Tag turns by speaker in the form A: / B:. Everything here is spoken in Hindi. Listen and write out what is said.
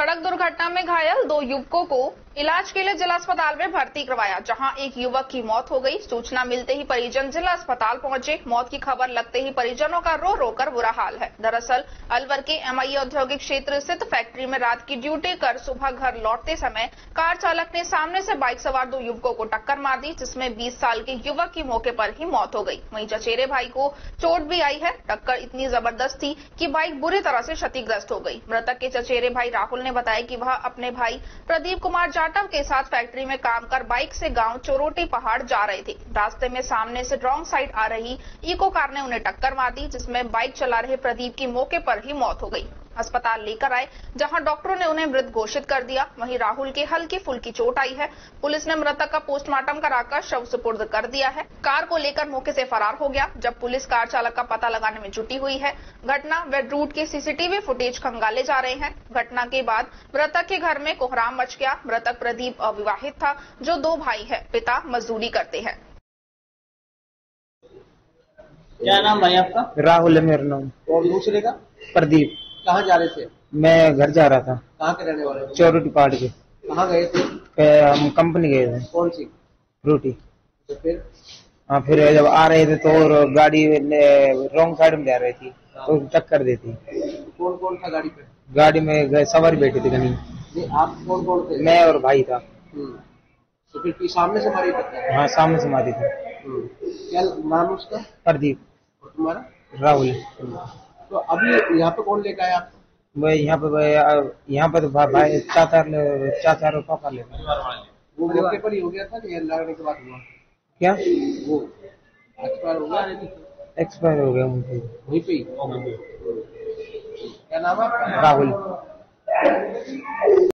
A: सड़क दुर्घटना में घायल दो युवकों को इलाज के लिए जिला अस्पताल में भर्ती करवाया, जहाँ एक युवक की मौत हो गई। सूचना मिलते ही परिजन जिला अस्पताल पहुँचे। मौत की खबर लगते ही परिजनों का रो रो कर बुरा हाल है। दरअसल अलवर के एमआई औद्योगिक क्षेत्र स्थित फैक्ट्री में रात की ड्यूटी कर सुबह घर लौटते समय कार चालक ने सामने से बाइक सवार दो युवकों को टक्कर मार दी, जिसमें 20 साल के युवक की मौके पर ही मौत हो गई। वहीं चचेरे भाई को चोट भी आई है। टक्कर इतनी ज़बरदस्त थी कि बाइक बुरी तरह से क्षतिग्रस्त हो गई। मृतक के चचेरे भाई राहुल ने बताया कि वह अपने भाई प्रदीप कुमार जाटव के साथ फैक्ट्री में काम कर बाइक से गाँव चोरोटी पहाड़ जा रहे थे। रास्ते में सामने से रॉन्ग साइड आ रही इको कार ने उन्हें टक्कर मार दी, जिसमें बाइक चला रहे प्रदीप की मौके पर ही मौत हो गई। अस्पताल लेकर आए, जहाँ डॉक्टरों ने उन्हें मृत घोषित कर दिया। वहीं राहुल के हल्की फुल्की चोट आई है। पुलिस ने मृतक का पोस्टमार्टम कराकर शव सुपुर्द कर दिया है। कार को लेकर मौके से फरार हो गया, जब पुलिस कार चालक का पता लगाने में जुटी हुई है। घटना व रूट के सीसीटीवी फुटेज खंगाले जा रहे हैं। घटना के बाद मृतक के घर में कोहराम मच गया। मृतक प्रदीप अविवाहित था, जो दो भाई है। पिता मजदूरी करते हैं।
B: क्या नाम भाई आपका?
C: राहुल है मेरा नाम।
B: और दूसरे का?
C: प्रदीप।
B: कहाँ जा रहे थे?
C: मैं घर जा रहा था।
B: कहाँ के रहने वाले थे?
C: चौरोटी पहाड़ के।
B: कहाँ गए थे?
C: हम कंपनी गए थे।
B: कौन सी?
C: फ्रूटी
B: तो फिर?
C: हाँ फिर जब आ रहे थे तो और गाड़ी रॉन्ग साइड में जा रही थी तो टक्कर देती
B: कौन कौन था गाड़ी पे?
C: गाड़ी में सवारी बैठी थी कहीं।
B: आप कौन कौन थे?
C: मैं और भाई था।
B: हम्म। तो फिर सामने से मारी
C: हाँ सामने से मारी थी।
B: हम्म। क्या नाम उसका?
C: प्रदीप।
B: और तुम्हारा?
C: राहुल।
B: तो अभी यहाँ पे कौन लेकर आया आपको?
C: वह यहाँ पे यहाँ पे तो भाई चाचा चाचा और पापा ले
B: वो मौके पर ही हो गया था कि लगने के बाद हुआ?
C: क्या?
B: वो एक्सपायर हो गया
C: एक्सपायर हो गया मुझे।
B: वहीं पे ही? क्या नाम है
C: राहुल।